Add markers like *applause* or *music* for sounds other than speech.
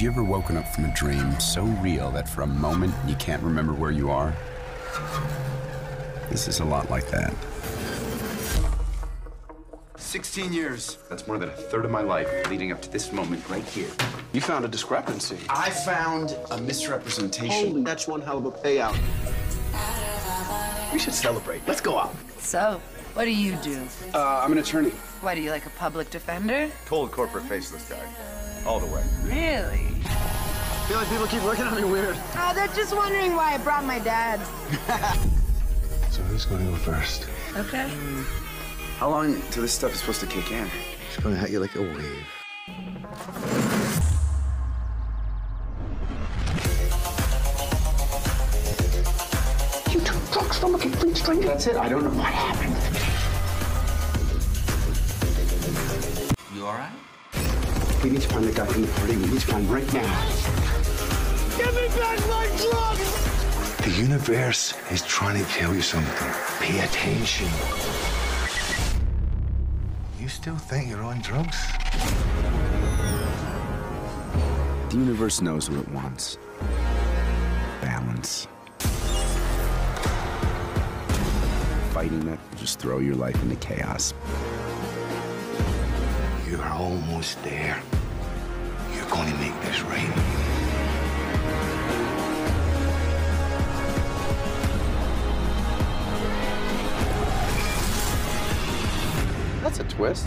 ever woken up from a dream so real that for a moment you can't remember where you are? This is a lot like that. 16 years. That's more than a third of my life leading up to this moment right here. You found a discrepancy. I found a misrepresentation. Holy, that's one hell of a payout. We should celebrate. Let's go out. So, what do you do? Uh, I'm an attorney. Why, do you like a public defender? Cold corporate faceless guy. All the way. Really? I feel like people keep looking at me weird. Oh, they're just wondering why I brought my dad. *laughs* So who's going to go first? Okay. Hmm. How long till this stuff is supposed to kick in? It's going to hit you like a wave. You took drugs from a complete stranger. That's it. I don't know what happened. You all right? We need to find the guy from the party. We need to find right now. Give me back my drugs! The universe is trying to tell you something. Pay attention. You still think you're on drugs? The universe knows what it wants. Balance. Fighting that will just throw your life into chaos. You're almost there. You're going to make this right. That's a twist.